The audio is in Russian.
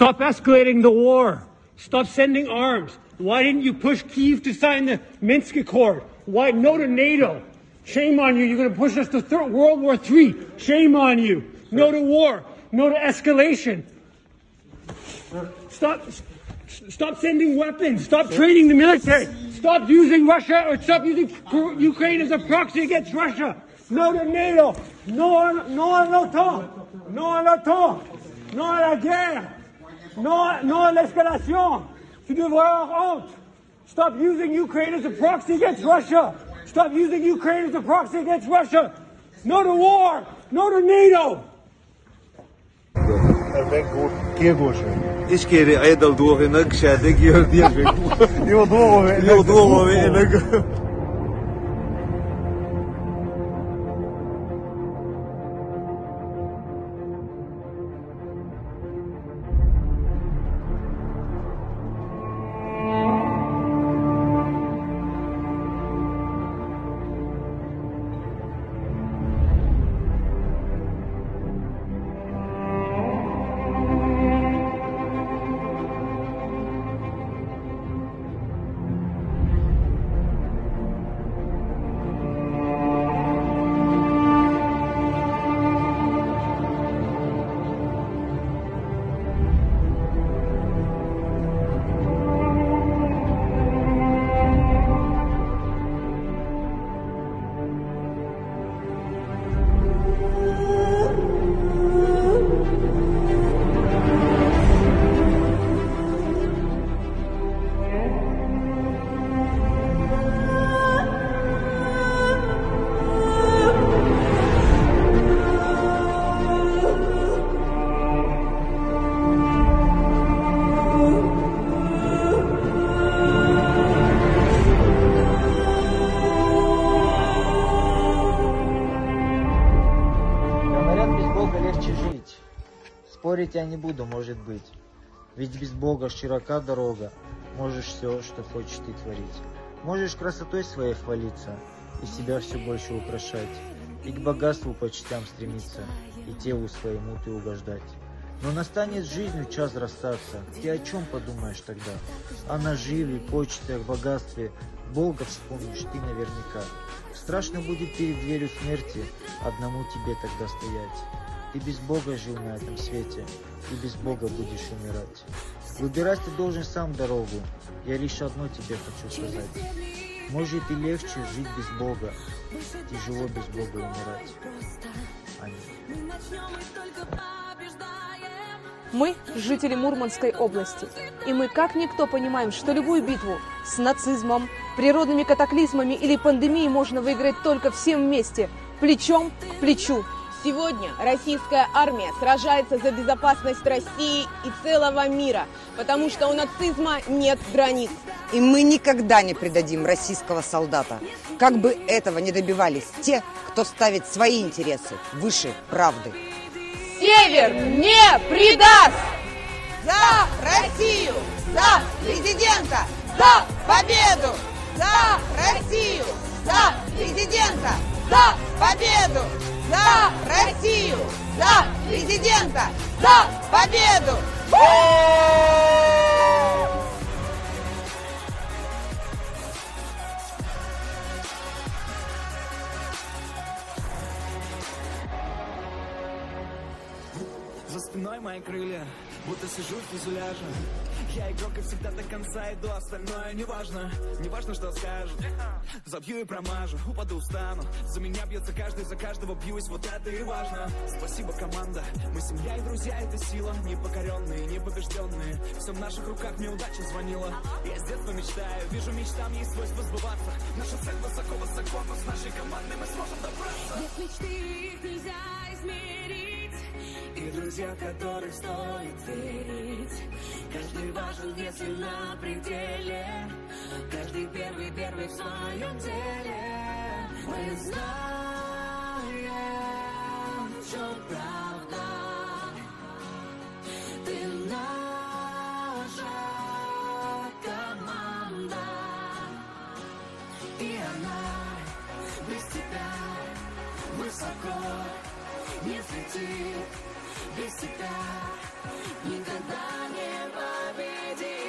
Stop escalating the war. Stop sending arms. Why didn't you push Kiev to sign the Minsk Accord? Why no to NATO? Shame on you. You're going to push us to World War III. Shame on you. No to war. No to escalation. Stop. Stop sending weapons. Stop training the military. Stop using Russia or stop using Ukraine as a proxy against Russia. No to NATO. No, no à l'OTAN. No à l'OTAN. No à. Non, non l'escalation. Tu devrais avoir honte. Stop using Ukraine as a proxy against Russia. Stop using Ukraine as a proxy against Russia. No to war. No to NATO. Бога легче жить. Спорить я не буду, может быть. Ведь без Бога широка дорога. Можешь все, что хочешь ты творить. Можешь красотой своей хвалиться и себя все больше украшать. И к богатству по частям стремиться, и телу своему ты угождать. Но настанет жизнью час расстаться. Ты о чем подумаешь тогда? О наживе, почтах, богатстве. Бога вспомнишь ты наверняка. Страшно будет перед дверью смерти одному тебе тогда стоять. Ты без Бога жил на этом свете, и без Бога будешь умирать. Выбирать ты должен сам дорогу. Я лишь одно тебе хочу сказать. Может и легче жить без Бога, тяжело без Бога умирать. Аминь. Мы – жители Мурманской области. И мы как никто понимаем, что любую битву с нацизмом, природными катаклизмами или пандемией можно выиграть только всем вместе, плечом к плечу. Сегодня российская армия сражается за безопасность России и целого мира, потому что у нацизма нет границ. И мы никогда не предадим российского солдата. Как бы этого не добивались те, кто ставит свои интересы выше правды. Север не предаст! За Россию! За президента! За победу! За Россию! За президента! За победу! За Россию! За президента! За победу! За спиной мои крылья, будто сижу в фюзеляже. Я игрок и всегда до конца иду, остальное не важно Не важно, что скажут. Забью и промажу, упаду, устану. За меня бьется каждый, за каждого бьюсь, вот это и важно. Спасибо, команда, мы семья и друзья, это сила. Непокоренные, непобежденные. Все в наших руках, мне удача звонила. Я с детства мечтаю, вижу мечтам есть свойство сбываться. Наша цель высоко-высоко, но с нашей командой мы сможем добраться. Нет мечты, их нельзя измерить И друзья, которых стоит верить. Каждый важен, если на пределе. Каждый первый, первый в своем деле Мы знаем, в чем правда не взлетит без тебя никогда не победить.